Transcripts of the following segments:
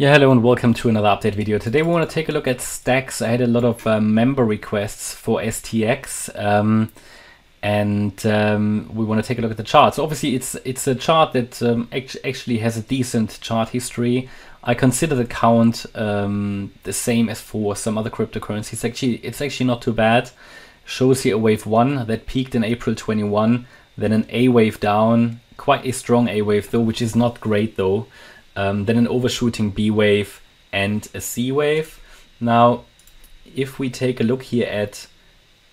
Yeah, hello and welcome to another update video. Today we want to take a look at stacks. I had a lot of uh, member requests for STX um, and um, we want to take a look at the chart. So obviously it's it's a chart that um, actually has a decent chart history. I consider the count um, the same as for some other cryptocurrencies. Actually, it's actually not too bad. Shows here a wave 1 that peaked in April 21, then an A wave down, quite a strong A wave though, which is not great though um, then an overshooting B wave and a C wave. Now, if we take a look here at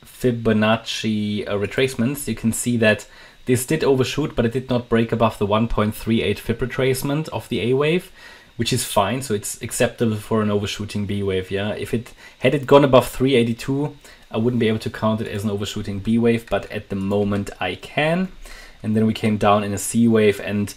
Fibonacci uh, retracements, you can see that this did overshoot, but it did not break above the 1.38 Fib retracement of the A wave, which is fine. So it's acceptable for an overshooting B wave. Yeah, if it had it gone above 382, I wouldn't be able to count it as an overshooting B wave, but at the moment I can. And then we came down in a C wave and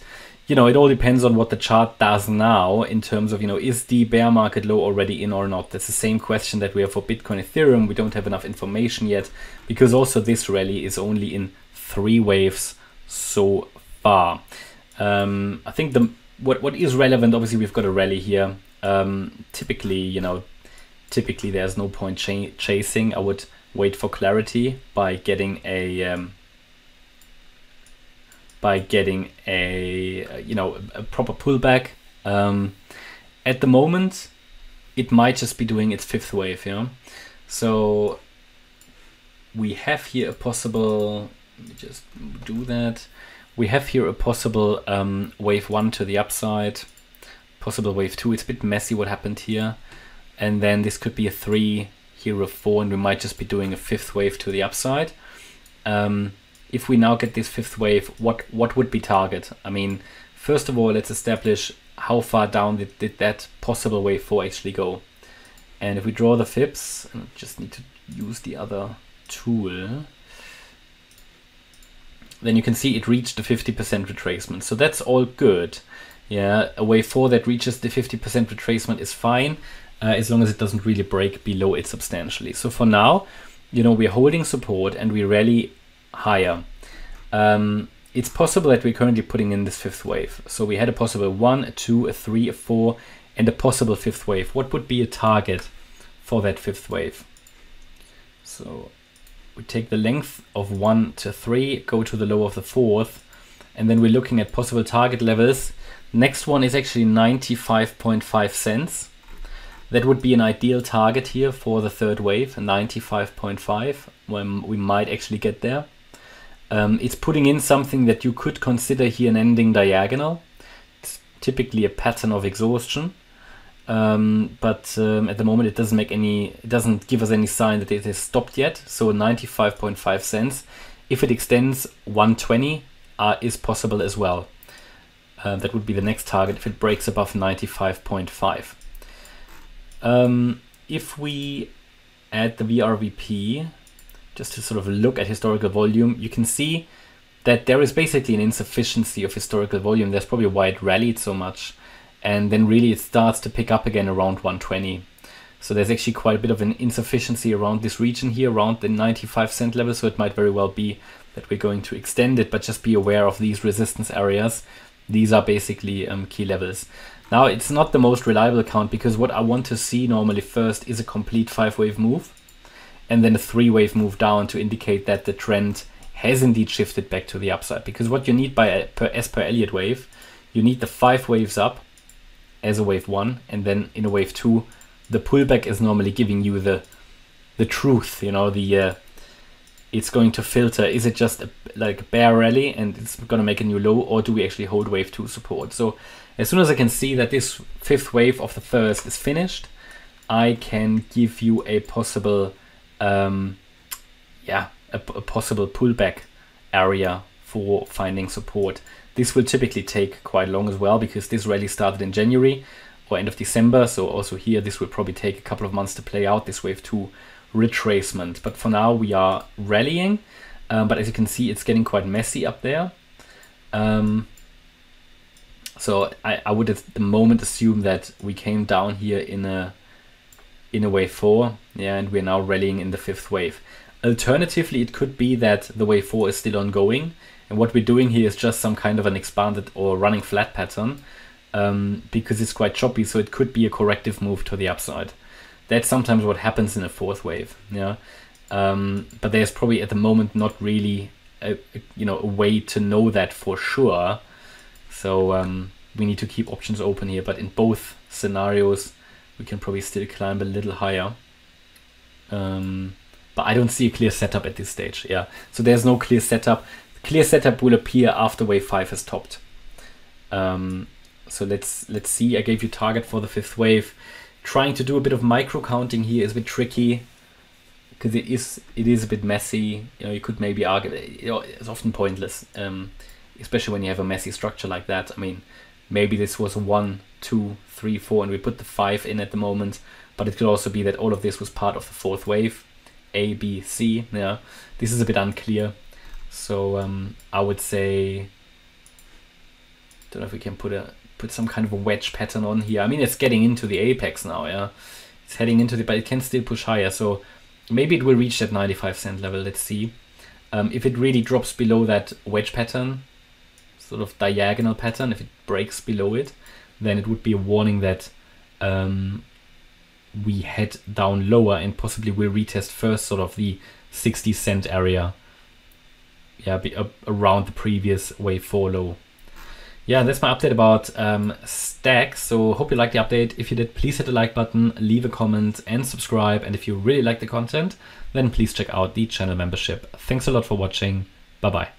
you know, it all depends on what the chart does now in terms of, you know, is the bear market low already in or not? That's the same question that we have for Bitcoin, Ethereum. We don't have enough information yet because also this rally is only in three waves so far. Um, I think the what what is relevant, obviously we've got a rally here. Um, typically, you know, typically there's no point ch chasing. I would wait for clarity by getting a um, by getting a you know a proper pullback. Um, at the moment, it might just be doing its fifth wave. You know, so we have here a possible. Let me just do that. We have here a possible um, wave one to the upside, possible wave two. It's a bit messy what happened here, and then this could be a three here a four, and we might just be doing a fifth wave to the upside. Um, if we now get this fifth wave, what what would be target? I mean, first of all, let's establish how far down did, did that possible wave 4 actually go. And if we draw the fibs, I just need to use the other tool, then you can see it reached the 50% retracement. So that's all good. Yeah, a wave 4 that reaches the 50% retracement is fine, uh, as long as it doesn't really break below it substantially. So for now, you know, we're holding support and we rally higher. Um, it's possible that we're currently putting in this fifth wave. So we had a possible one, a two, a three, a four, and a possible fifth wave. What would be a target for that fifth wave? So we take the length of one to three, go to the low of the fourth, and then we're looking at possible target levels. Next one is actually 95.5 cents. That would be an ideal target here for the third wave, 95.5, when we might actually get there. Um, it's putting in something that you could consider here an ending diagonal. It's typically a pattern of exhaustion. Um, but um, at the moment it doesn't make any, it doesn't give us any sign that it has stopped yet. So 95.5 cents. If it extends 120 uh, is possible as well. Uh, that would be the next target if it breaks above 95.5. Um, if we add the VRVP, just to sort of look at historical volume, you can see that there is basically an insufficiency of historical volume. That's probably why it rallied so much. And then really it starts to pick up again around 120. So there's actually quite a bit of an insufficiency around this region here, around the 95 cent level. So it might very well be that we're going to extend it, but just be aware of these resistance areas. These are basically um, key levels. Now it's not the most reliable count because what I want to see normally first is a complete five wave move and then a three wave move down to indicate that the trend has indeed shifted back to the upside. Because what you need by per, as per Elliott wave, you need the five waves up as a wave one, and then in a wave two, the pullback is normally giving you the the truth. You know, the uh, it's going to filter. Is it just a, like a bear rally and it's going to make a new low, or do we actually hold wave two support? So as soon as I can see that this fifth wave of the first is finished, I can give you a possible um, yeah, a, a possible pullback area for finding support. This will typically take quite long as well because this rally started in January or end of December. So also here, this will probably take a couple of months to play out this wave two retracement. But for now, we are rallying. Um, but as you can see, it's getting quite messy up there. Um, so I, I would at the moment assume that we came down here in a in a wave 4, yeah, and we're now rallying in the fifth wave. Alternatively, it could be that the wave 4 is still ongoing, and what we're doing here is just some kind of an expanded or running flat pattern, um, because it's quite choppy. So it could be a corrective move to the upside. That's sometimes what happens in a fourth wave. Yeah, um, but there's probably at the moment not really a, you know a way to know that for sure. So um, we need to keep options open here. But in both scenarios, we can probably still climb a little higher. Um, but I don't see a clear setup at this stage. Yeah, so there's no clear setup. clear setup will appear after wave five has topped. Um, so let's let's see. I gave you target for the fifth wave. Trying to do a bit of micro counting here is a bit tricky because it is it is a bit messy. You know, you could maybe argue it's often pointless, um, especially when you have a messy structure like that. I mean, maybe this was one, two, three, four, and we put the five in at the moment. But it could also be that all of this was part of the fourth wave, A, B, C. Yeah, this is a bit unclear. So um, I would say, don't know if we can put a put some kind of a wedge pattern on here. I mean, it's getting into the apex now. Yeah, it's heading into the, but it can still push higher. So maybe it will reach that 95 cent level. Let's see. Um, if it really drops below that wedge pattern, sort of diagonal pattern, if it breaks below it, then it would be a warning that um, we head down lower and possibly we'll retest first sort of the 60 cent area. Yeah, be, uh, around the previous wave 4 low. Yeah, that's my update about um, stacks. So hope you liked the update. If you did, please hit the like button, leave a comment and subscribe. And if you really like the content, then please check out the channel membership. Thanks a lot for watching. Bye bye.